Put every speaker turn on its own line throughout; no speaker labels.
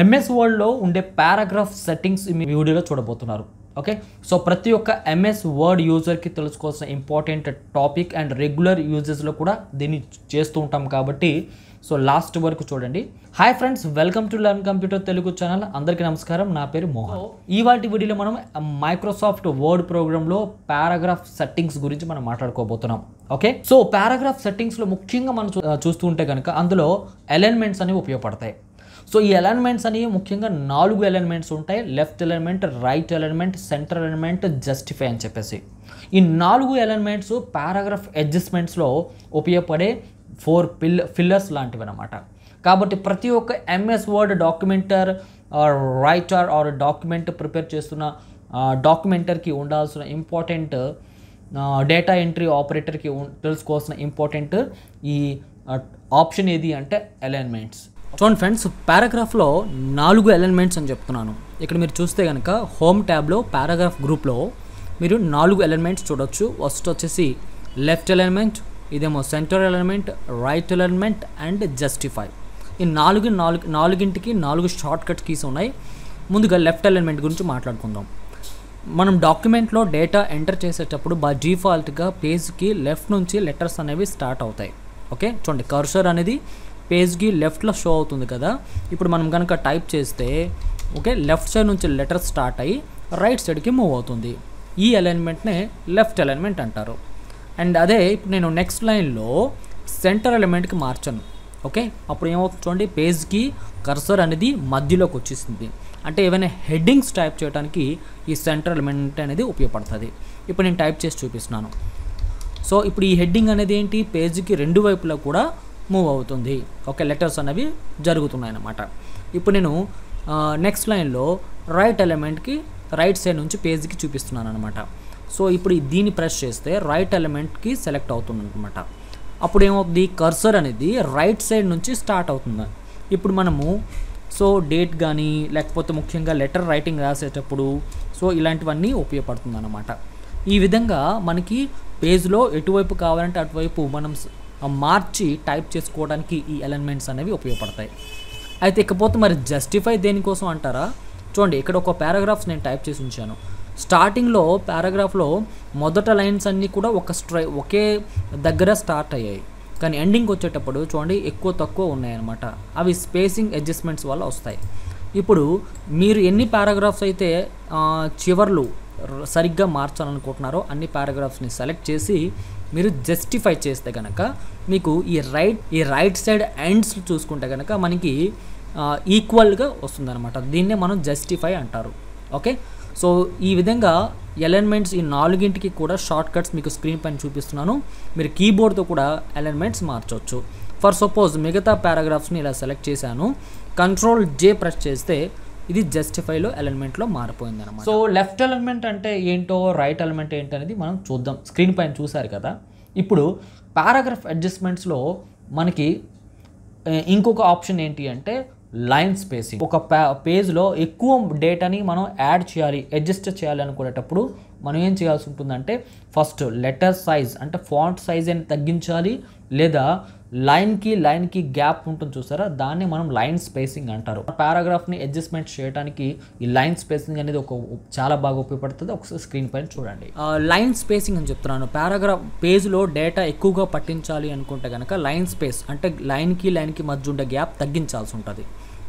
MS వర్డ్లో ఉండే paragraph settings మీ వీడియోలో చూడబోతున్నారు. ఓకే సో ప్రతి ఒక్క ఎంఎస్ వర్డ్ యూజర్కి తెలుసుకోవాల్సిన ఇంపార్టెంట్ టాపిక్ అండ్ రెగ్యులర్ యూజెస్లో కూడా దీన్ని చేస్తూ ఉంటాం కాబట్టి సో లాస్ట్ వరకు చూడండి. Hi friends welcome to learn computer Telugu channel అందరికీ నమస్కారం. నా పేరు మోహన్. ఇవాటి వీడియోలో మనం మైక్రోసాఫ్ట్ వర్డ్ ప్రోగ్రాంలో పారాగ్రాఫ్ సెట్టింగ్స్ గురించి మనం మాట్లాడుకోబోతున్నాం. ఓకే సో పారాగ్రాఫ్ సెట్టింగ్స్లో ముఖ్యంగా మనం చూస్తూ ఉంటే కనుక అందులో ఎలైన్మెంట్స్ అనేవి ఉపయోగపడతాయి. సో ఈ ఎలైన్మెంట్స్ అనేవి ముఖ్యంగా నాలుగు ఎలైన్మెంట్స్ ఉంటాయి. Left alignment right alignment centre alignment justify అని చెప్పేసి. ఈ నాలుగు ఎలైన్మెంట్స్ పారాగ్రాఫ్ అడ్జస్ట్మెంట్స్లో ఉపయోగపడే ఫోర్ పిల్ ఫిల్లర్స్ లాంటివి అనమాట కాబట్టి ప్రతి ఒక్క MS Word documenter writer or document prepare చేస్తున్న డాక్యుమెంటర్కి ఉండాల్సిన ఇంపార్టెంట్ డేటా ఎంట్రీ ఆపరేటర్కి తెలుసుకోవాల్సిన ఇంపార్టెంట్ ఈ ఆప్షన్ ఏది అంటే అలైన్మెంట్స్ చూడండి ఫ్రెండ్స్ పారాగ్రాఫ్లో నాలుగు ఎలిమెంట్స్ అని చెప్తున్నాను. ఇక్కడ మీరు చూస్తే కనుక హోమ్ ట్యాబ్లో పారాగ్రాఫ్ గ్రూప్లో మీరు నాలుగు ఎలిమెంట్స్ చూడొచ్చు. ఫస్ట్ వచ్చేసి లెఫ్ట్ ఎలిమెంట్ ఇదేమో centre element right element and justify. ఈ నాలుగు నాలుగు నాలుగింటికి నాలుగు షార్ట్ కట్ కీస్ ఉన్నాయి. ముందుగా లెఫ్ట్ ఎలిమెంట్ గురించి మాట్లాడుకుందాం. మనం డాక్యుమెంట్లో డేటా ఎంటర్ చేసేటప్పుడు బై డిఫాల్ట్గా పేజ్కి లెఫ్ట్ నుంచి లెటర్స్ అనేవి స్టార్ట్ అవుతాయి. ఓకే? చూడండి కర్సర్ అనేది పేజ్కి లెఫ్ట్లో షో అవుతుంది కదా. ఇప్పుడు మనం కనుక టైప్ చేస్తే ఓకే లెఫ్ట్ సైడ్ నుంచి లెటర్ స్టార్ట్ అయ్యి రైట్ సైడ్కి మూవ్ అవుతుంది. ఈ అలైన్మెంట్నే లెఫ్ట్ అలైన్మెంట్ అంటారు. అండ్ అదే ఇప్పుడు నేను నెక్స్ట్ లైన్లో సెంటర్ ఎలిమెంట్కి మార్చాను. ఓకే అప్పుడు ఏమవుతుంది చూడండి పేజ్కి కర్సర్ అనేది మధ్యలోకి వచ్చేసింది. అంటే ఏవైనా హెడ్డింగ్స్ టైప్ చేయడానికి ఈ సెంటర్ ఎలిమెంట్ అనేది ఉపయోగపడుతుంది. ఇప్పుడు నేను టైప్ చేసి చూపిస్తున్నాను. సో ఇప్పుడు ఈ హెడ్డింగ్ అనేది ఏంటి? పేజ్కి రెండు వైపులా కూడా మూవ్ అవుతుంది. ఓకే లెటర్స్ అనేవి జరుగుతున్నాయి అన్నమాట ఇప్పుడు నేను నెక్స్ట్ లైన్లో రైట్ ఎలిమెంట్కి రైట్ సైడ్ నుంచి పేజ్కి చూపిస్తున్నాను అనమాట సో ఇప్పుడు దీన్ని ప్రెస్ చేస్తే రైట్ ఎలిమెంట్కి సెలెక్ట్ అవుతుంది అనమాట అప్పుడు ఏమవుతుంది కర్సర్ అనేది రైట్ సైడ్ నుంచి స్టార్ట్ అవుతుంది. ఇప్పుడు మనము సో డేట్ కానీ లేకపోతే ముఖ్యంగా లెటర్ రైటింగ్ రాసేటప్పుడు సో ఇలాంటివన్నీ ఉపయోగపడుతుంది అనమాట ఈ విధంగా మనకి పేజ్లో ఎటువైపు కావాలంటే అటువైపు మనం మార్చి టైప్ చేసుకోవడానికి ఈ ఎలిమెంట్స్ అనేవి ఉపయోగపడతాయి. అయితే ఇకపోతే మరి జస్టిఫై దేనికోసం అంటారా? చూడండి ఇక్కడ ఒక పారాగ్రాఫ్స్ నేను టైప్ చేసి ఉంచాను. స్టార్టింగ్లో పారాగ్రాఫ్లో మొదట లైన్స్ అన్నీ కూడా ఒక స్ట్రై ఒకే దగ్గర స్టార్ట్ అయ్యాయి. కానీ ఎండింగ్ వచ్చేటప్పుడు చూడండి ఎక్కువ తక్కువ ఉన్నాయన్నమాట. అవి స్పేసింగ్ అడ్జస్ట్మెంట్స్ వల్ల వస్తాయి. ఇప్పుడు మీరు ఎన్ని పారాగ్రాఫ్స్ అయితే చివర్లు సరిగ్గా మార్చాలనుకుంటున్నారో అన్ని పారాగ్రాఫ్స్ని సెలెక్ట్ చేసి మీరు జస్టిఫై చేస్తే కనుక మీకు ఈ రైట్ ఈ రైట్ సైడ్ ఎండ్స్ చూసుకుంటే కనుక మనకి ఈక్వల్గా వస్తుందన్నమాట. దీన్నే మనం జస్టిఫై అంటారు. ఓకే? సో ఈ విధంగా ఎలైన్మెంట్స్ ఈ నాలుగింటికి కూడా షార్ట్ కట్స్ మీకు స్క్రీన్ పైన చూపిస్తున్నాను. మీరు కీబోర్డ్తో కూడా ఎలైన్మెంట్స్ మార్చవచ్చు ఫర్ సపోజ్ మిగతా పారాగ్రాఫ్స్ని ఇలా సెలెక్ట్ చేశాను. కంట్రోల్ జే ప్రెస్ చేస్తే ఇది జస్టిఫైలో ఎలిమెంట్లో మారిపోయింది అనమాట సో లెఫ్ట్ ఎలిమెంట్ అంటే ఏంటో రైట్ ఎలిమెంట్ ఏంటో అనేది మనం చూద్దాం. స్క్రీన్ పైన చూసారు కదా. ఇప్పుడు పారాగ్రాఫ్ అడ్జస్ట్మెంట్స్లో మనకి ఇంకొక ఆప్షన్ ఏంటి అంటే లైన్ స్పేసింగ్ ఒక పేజ్లో ఎక్కువ డేటాని మనం యాడ్ చేయాలి అడ్జస్ట్ చేయాలి అనుకునేటప్పుడు మనం ఏం చేయాల్సి ఉంటుందంటే ఫస్ట్ లెటర్ సైజ్ అంటే ఫాంట్ సైజ్ అని తగ్గించాలి లేదా లైన్కి లైన్కి గ్యాప్ ఉంటుంది చూసారా? దాన్ని మనం లైన్ స్పేసింగ్ అంటారు. పారాగ్రాఫ్ని అడ్జస్ట్మెంట్ చేయడానికి ఈ లైన్ స్పేసింగ్ అనేది ఒక చాలా బాగా ఉపయోగపడుతుంది. ఒకసారి స్క్రీన్ పైన చూడండి. లైన్ స్పేసింగ్ అని చెప్తున్నాను. పారాగ్రాఫ్ పేజ్లో డేటా ఎక్కువగా పట్టించాలి అనుకుంటే కనుక లైన్ స్పేస్ అంటే లైన్కి లైన్కి మధ్య ఉండే గ్యాప్ తగ్గించాల్సి ఉంటుంది.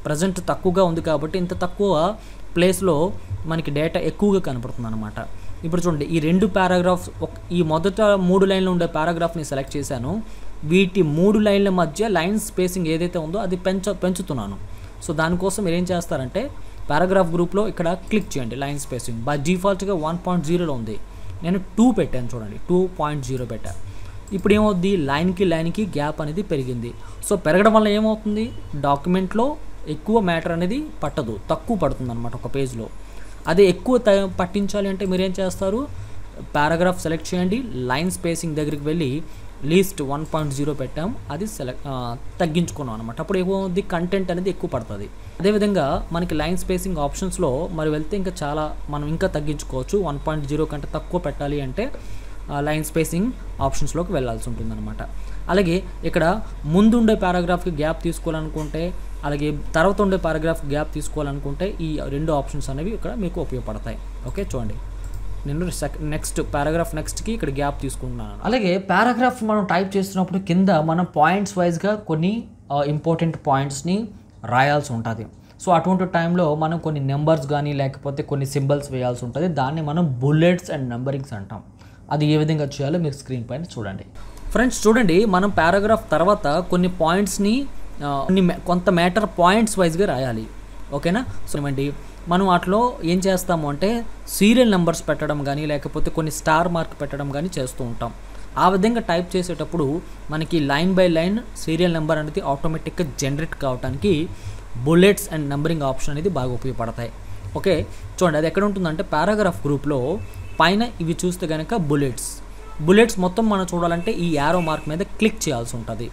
ప్రజెంట్ తక్కువగా ఉంది కాబట్టి ఇంత తక్కువ ప్లేస్లో మనకి డేటా ఎక్కువగా కనపడుతుంది అనమాట ఇప్పుడు చూడండి ఈ రెండు పారాగ్రాఫ్స్ ఈ మొదట మూడు లైన్లు ఉండే పారాగ్రాఫ్ని సెలెక్ట్ చేశాను. వీటి మూడు లైన్ల మధ్య లైన్ స్పేసింగ్ ఏదైతే ఉందో అది పెంచ పెంచుతున్నాను. సో దానికోసం మీరు ఏం చేస్తారంటే పారాగ్రాఫ్ గ్రూప్లో ఇక్కడ క్లిక్ చేయండి లైన్ స్పేసింగ్. బై డిఫాల్ట్గా వన్ పాయింట్ జీరోలో ఉంది. నేను టూ పెట్టాను చూడండి టూ పాయింట్ జీరో పెట్టాను ఇప్పుడు ఏమవుద్ది? లైన్కి లైన్కి గ్యాప్ అనేది పెరిగింది. సో పెరగడం వల్ల ఏమవుతుంది? డాక్యుమెంట్లో ఎక్కువ మ్యాటర్ అనేది పట్టదు తక్కువ పడుతుంది అనమాట ఒక పేజ్లో. అదే ఎక్కువ త పట్టించాలి అంటే మీరు ఏం చేస్తారు? పారాగ్రాఫ్ సెలెక్ట్ చేయండి లైన్ స్పేసింగ్ దగ్గరికి వెళ్ళి లీస్ట్ వన్ పాయింట్ జీరో పెట్టాం. అది సెలెక్ట్ తగ్గించుకున్నాం అనమాట అప్పుడు ఏమవుద్ది కంటెంట్ అనేది ఎక్కువ పడుతుంది. అదేవిధంగా మనకి లైన్ స్పేసింగ్ ఆప్షన్స్లో మరి వెళ్తే ఇంకా చాలా మనం ఇంకా తగ్గించుకోవచ్చు. వన్ పాయింట్ జీరో కంటే తక్కువ పెట్టాలి అంటే లైన్ స్పేసింగ్ ఆప్షన్స్లోకి వెళ్ళాల్సి ఉంటుందన్నమాట. అలాగే ఇక్కడ ముందుండే పారాగ్రాఫ్కి గ్యాప్ తీసుకోవాలనుకుంటే అలాగే తర్వాత ఉండే పారాగ్రాఫ్ గ్యాప్ తీసుకోవాలనుకుంటే ఈ రెండు ఆప్షన్స్ అనేవి ఇక్కడ మీకు ఉపయోగపడతాయి. ఓకే చూడండి. నేను నెక్స్ట్ పారాగ్రాఫ్ నెక్స్ట్కి ఇక్కడ గ్యాప్ తీసుకుంటున్నాను. అలాగే పారాగ్రాఫ్ మనం టైప్ చేస్తున్నప్పుడు కింద మనం పాయింట్స్ వైజ్గా కొన్ని ఇంపార్టెంట్ పాయింట్స్ని రాయాల్సి ఉంటుంది. సో అటువంటి టైంలో మనం కొన్ని నెంబర్స్ కానీ లేకపోతే కొన్ని సింబల్స్ వేయాల్సి ఉంటుంది. దాన్ని మనం బుల్లెట్స్ అండ్ నెంబరింగ్స్ అంటాం. అది ఏ విధంగా చేయాలో మీరు స్క్రీన్ పైన చూడండి. ఫ్రెండ్స్ చూడండి మనం పారాగ్రాఫ్ తర్వాత కొన్ని పాయింట్స్ని కొన్ని కొంత మ్యాటర్ పాయింట్స్ వైజ్గా రాయాలి. ఓకేనా? సో ఏమండి? మనం వాటిలో ఏం చేస్తాము అంటే సీరియల్ నెంబర్స్ పెట్టడం కానీ లేకపోతే కొన్ని స్టార్ మార్క్ పెట్టడం కానీ చేస్తూ ఉంటాం. ఆ విధంగా టైప్ చేసేటప్పుడు మనకి line by line serial number అనేది ఆటోమేటిక్గా జనరేట్ కావడానికి బుల్లెట్స్ అండ్ నెంబరింగ్ ఆప్షన్ అనేది బాగా ఉపయోగపడతాయి. ఓకే? చూడండి అది ఎక్కడ ఉంటుందంటే పారాగ్రాఫ్ గ్రూప్లో పైన ఇవి చూస్తే కనుక బుల్లెట్స్. బుల్లెట్స్ మొత్తం మనం చూడాలంటే ఈ యారో మార్క్ మీద క్లిక్ చేయాల్సి ఉంటుంది.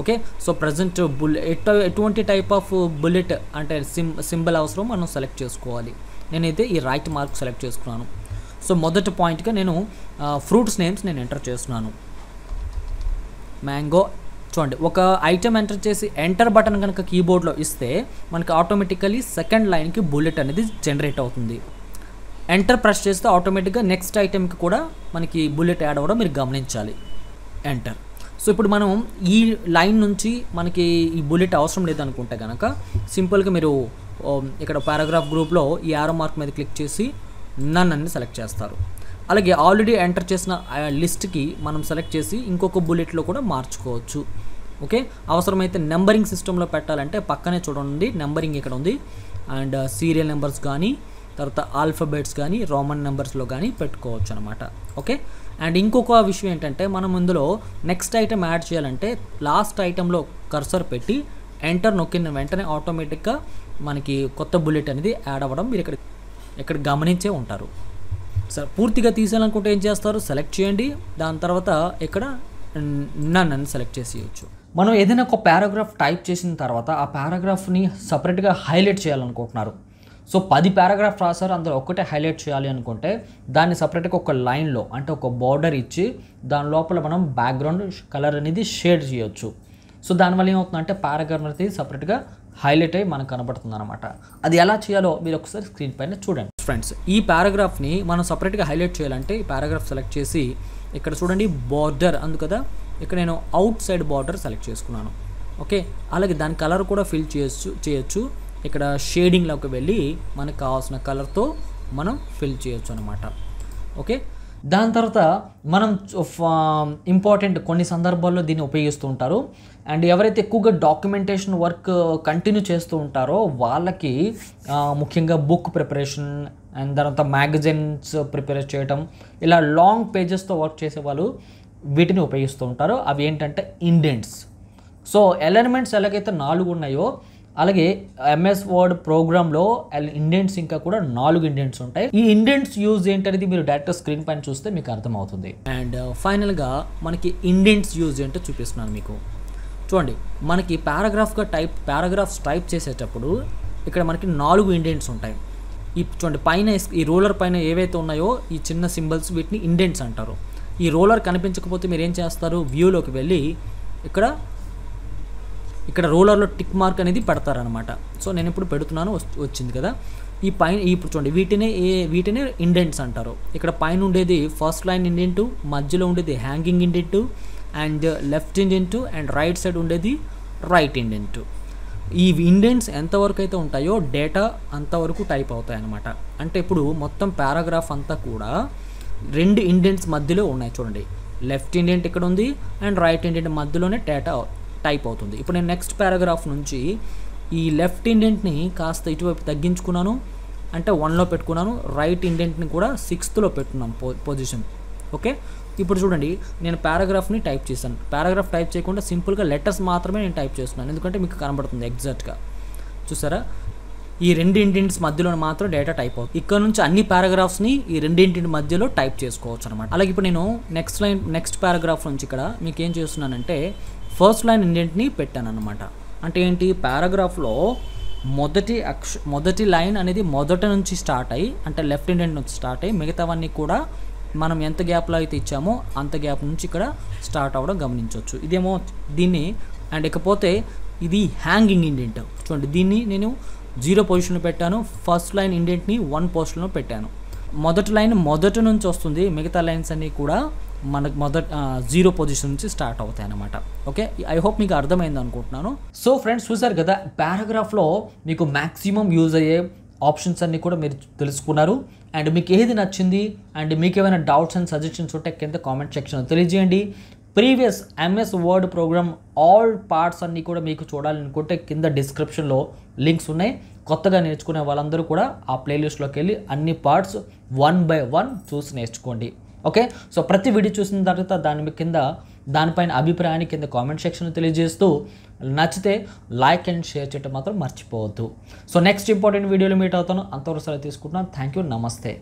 ఓకే? సో ప్రజెంట్ బుల్లెట్ ఎటు ఎటువంటి టైప్ ఆఫ్ బుల్లెట్ అంటే సిమ్ సింబల్ అవసరం మనం సెలెక్ట్ చేసుకోవాలి. నేనైతే ఈ రైట్ మార్క్ సెలెక్ట్ చేసుకున్నాను. సో మొదటి పాయింట్గా నేను ఫ్రూట్స్ నేమ్స్ నేను ఎంటర్ చేస్తున్నాను. మ్యాంగో చూడండి ఒక ఐటెం ఎంటర్ చేసి ఎంటర్ బటన్ కనుక కీబోర్డ్లో ఇస్తే మనకి ఆటోమేటికలీ సెకండ్ లైన్కి బుల్లెట్ అనేది జనరేట్ అవుతుంది. ఎంటర్ ప్రెస్ చేస్తే ఆటోమేటిక్గా నెక్స్ట్ ఐటెంకి కూడా మనకి బుల్లెట్ యాడ్ అవ్వడం మీరు గమనించాలి. ఎంటర్ సో ఇప్పుడు మనం ఈ లైన్ నుంచి మనకి ఈ బుల్లెట్ అవసరం లేదనుకుంటే కనుక సింపుల్గా మీరు ఇక్కడ పారాగ్రాఫ్ గ్రూప్లో ఈ ఆరో మార్క్ మీద క్లిక్ చేసి నన్ అని సెలెక్ట్ చేస్తారు. అలాగే ఆల్రెడీ ఎంటర్ చేసిన లిస్ట్కి మనం సెలెక్ట్ చేసి ఇంకొక బుల్లెట్లో కూడా మార్చుకోవచ్చు. ఓకే? అవసరమైతే నెంబరింగ్ సిస్టంలో పెట్టాలంటే పక్కనే చూడండి నెంబరింగ్ ఇక్కడ ఉంది. అండ్ uh, సీరియల్ నెంబర్స్ కానీ తర్వాత ఆల్ఫాబెట్స్ కానీ రోమన్ నెంబర్స్లో కానీ పెట్టుకోవచ్చు అనమాట ఓకే? అండ్ ఇంకొక విషయం ఏంటంటే మనం ఇందులో నెక్స్ట్ ఐటెం యాడ్ చేయాలంటే లాస్ట్ ఐటెంలో కర్సర్ పెట్టి ఎంటర్ నొక్కిన వెంటనే ఆటోమేటిక్గా మనకి కొత్త బుల్లెట్ అనేది యాడ్ అవ్వడం మీరు ఇక్కడ ఇక్కడ గమనించే ఉంటారు. సరే పూర్తిగా తీసేయాలనుకుంటే ఏం చేస్తారు? సెలెక్ట్ చేయండి. దాని తర్వాత ఇక్కడ నన్ను అని సెలెక్ట్ చేసేయచ్చు. మనం ఏదైనా ఒక పారాగ్రాఫ్ టైప్ చేసిన తర్వాత ఆ పారాగ్రాఫ్ని సపరేట్గా హైలైట్ చేయాలనుకుంటున్నారు. సో పది పారాగ్రాఫ్ రాశారు అందులో ఒక్కటే హైలైట్ చేయాలి అనుకుంటే దాన్ని సపరేట్గా ఒక లైన్లో అంటే ఒక బార్డర్ ఇచ్చి దాని లోపల మనం బ్యాక్గ్రౌండ్ కలర్ అనేది షేడ్ చేయొచ్చు. సో దానివల్ల ఏమవుతుందంటే పారాగ్రాఫ్ అనేది సపరేట్గా హైలైట్ అయ్యి మనకు కనబడుతుంది అనమాట అది ఎలా చేయాలో మీరు ఒకసారి స్క్రీన్ పైన చూడండి. ఫ్రెండ్స్ ఈ పారాగ్రాఫ్ని మనం సపరేట్గా హైలైట్ చేయాలంటే ఈ పారాగ్రాఫ్ సెలెక్ట్ చేసి ఇక్కడ చూడండి బార్డర్ అందు కదా ఇక్కడ నేను అవుట్ సైడ్ బార్డర్ సెలెక్ట్ చేసుకున్నాను. ఓకే అలాగే దాని కలర్ కూడా ఫిల్ చేయొచ్చు చేయొచ్చు. ఇక్కడ షేడింగ్లోకి వెళ్ళి మనకు కావాల్సిన కలర్తో మనం ఫిల్ చేయొచ్చు అనమాట ఓకే? దాని తర్వాత మనం ఇంపార్టెంట్ కొన్ని సందర్భాల్లో దీన్ని ఉపయోగిస్తూ ఉంటారు. అండ్ ఎవరైతే ఎక్కువగా డాక్యుమెంటేషన్ వర్క్ కంటిన్యూ చేస్తూ ఉంటారో వాళ్ళకి ముఖ్యంగా బుక్ ప్రిపరేషన్ అండ్ తర్వాత మ్యాగజైన్స్ ప్రిపేర్ చేయటం ఇలా లాంగ్ పేజెస్తో వర్క్ చేసే వాళ్ళు వీటిని ఉపయోగిస్తూ ఉంటారు. అవి ఏంటంటే ఇండెంట్స్. సో ఎలర్మెంట్స్ ఎలాగైతే నాలుగు ఉన్నాయో అలాగే ఎంఎస్ వర్డ్ ప్రోగ్రామ్లో ఇండెంట్స్ ఇంకా కూడా నాలుగు ఇండెంట్స్ ఉంటాయి. ఈ ఇండెంట్స్ యూజ్ ఏంటనేది మీరు డైరెక్ట్ స్క్రీన్ పైన చూస్తే మీకు అర్థమవుతుంది. అండ్ uh, ఫైనల్గా మనకి ఇండెంట్స్ యూజ్ ఏంటో చూపిస్తున్నాను మీకు. చూడండి మనకి పారాగ్రాఫ్గా టైప్ పారాగ్రాఫ్స్ టైప్ చేసేటప్పుడు ఇక్కడ మనకి నాలుగు ఇండెంట్స్ ఉంటాయి. ఈ చూడండి పైన ఈ రోలర్ పైన ఏవైతే ఉన్నాయో ఈ చిన్న సింబల్స్ వీటిని ఇండెంట్స్ అంటారు. ఈ రోలర్ కనిపించకపోతే మీరు ఏం చేస్తారు? వ్యూలోకి వెళ్ళి ఇక్కడ ఇక్కడ రోలర్లో టిక్ మార్క్ అనేది పెడతారనమాట సో నేను ఇప్పుడు పెడుతున్నాను వచ్చింది కదా. ఈ పైన ఇప్పుడు చూడండి వీటినే ఏ వీటినే ఇండెంట్స్ అంటారు. ఇక్కడ పైన ఉండేది ఫస్ట్ లైన్ ఇండెంటు మధ్యలో ఉండేది hanging indent and left indent and right side ఉండేది రైట్ ఇండెంటు. ఈ ఇండెంట్స్ ఎంతవరకు అయితే ఉంటాయో డేటా అంతవరకు టైప్ అవుతాయి అన్నమాట అంటే ఇప్పుడు మొత్తం పారాగ్రాఫ్ అంతా కూడా రెండు ఇండెంట్స్ మధ్యలో ఉన్నాయి చూడండి. లెఫ్ట్ ఇండెంట్ ఇక్కడ ఉంది అండ్ రైట్ ఇండెంట్ మధ్యలోనే డేటా టైప్ అవుతుంది. ఇప్పుడు నేను నెక్స్ట్ పారాగ్రాఫ్ నుంచి ఈ లెఫ్ట్ ఇండెంట్ని కాస్త ఇటువైపు తగ్గించుకున్నాను. అంటే వన్లో పెట్టుకున్నాను. రైట్ ఇండెంట్ని కూడా సిక్స్త్లో పెట్టుకున్నాను పో పొజిషన్ ఓకే ఇప్పుడు చూడండి నేను పారాగ్రాఫ్ని టైప్ చేశాను. పారాగ్రాఫ్ టైప్ చేయకుండా సింపుల్గా లెటర్స్ మాత్రమే నేను టైప్ చేస్తున్నాను. ఎందుకంటే మీకు కనబడుతుంది ఎగ్జాక్ట్గా చూసారా? ఈ రెండు ఇంటింట్స్ మధ్యలో మాత్రం డేటా టైప్ అవుతుంది. ఇక్కడ నుంచి అన్ని పారాగ్రాఫ్స్ని ఈ రెండింటి మధ్యలో టైప్ చేసుకోవచ్చు అనమాట అలాగే ఇప్పుడు నేను నెక్స్ట్ లైన్ నెక్స్ట్ పారాగ్రాఫ్ నుంచి ఇక్కడ మీకు ఏం చేస్తున్నానంటే ఫస్ట్ లైన్ ఇండెంట్ని పెట్టాను అనమాట అంటే ఏంటి? పారాగ్రాఫ్లో మొదటి అక్ష మొదటి లైన్ అనేది మొదట నుంచి స్టార్ట్ అయ్యి అంటే లెఫ్ట్ ఇండెంట్ నుంచి స్టార్ట్ అయ్యి మిగతావన్నీ కూడా మనం ఎంత గ్యాప్లో అయితే ఇచ్చామో అంత గ్యాప్ నుంచి ఇక్కడ స్టార్ట్ అవ్వడం గమనించవచ్చు. ఇదేమో దీన్ని అండ్ ఇకపోతే ఇది హ్యాంగింగ్ ఇండెంట్ చూడండి దీన్ని నేను జీరో పొజిషన్లో పెట్టాను. ఫస్ట్ లైన్ ఇండెంట్ని వన్ పోస్ట్లో పెట్టాను. మొదటి లైన్ మొదటి నుంచి వస్తుంది. మిగతా లైన్స్ అన్నీ కూడా మనకు మొదట జీరో పొజిషన్ నుంచి స్టార్ట్ అవుతాయి అన్నమాట. ఓకే? ఐ హోప్ మీకు అర్థమైంది అనుకుంటున్నాను. సో ఫ్రెండ్స్ చూసారు కదా పారాగ్రాఫ్లో మీకు మ్యాక్సిమం యూజ్ అయ్యే ఆప్షన్స్ అన్నీ కూడా మీరు తెలుసుకున్నారు. అండ్ మీకు ఏది నచ్చింది? అండ్ మీకు ఏమైనా డౌట్స్ అండ్ సజెషన్స్ ఉంటే కింద కామెంట్ సెక్షన్లో తెలియజేయండి. Previous MS Word program all parts అన్నీ కూడా మీకు చూడాలనుకుంటే కింద డిస్క్రిప్షన్లో లింక్స్ ఉన్నాయి. కొత్తగా నేర్చుకునే వాళ్ళందరూ కూడా ఆ ప్లేలిస్ట్లోకి వెళ్ళి అన్ని పార్ట్స్ వన్ బై వన్ చూసి నేర్చుకోండి. ఓకే సో ప్రతి వీడియో చూసిన తర్వాత దాని కింద దానిపైన అభిప్రాయాన్ని కింద కామెంట్ సెక్షన్లో తెలియజేస్తూ నచ్చితే లైక్ అండ్ షేర్ చేయటం మాత్రం మర్చిపోవద్దు. సో నెక్స్ట్ ఇంపార్టెంట్ వీడియోలో మీట్ అవుతాను. అంతవరకు సరే తీసుకుంటున్నాను. థ్యాంక్ యూ నమస్తే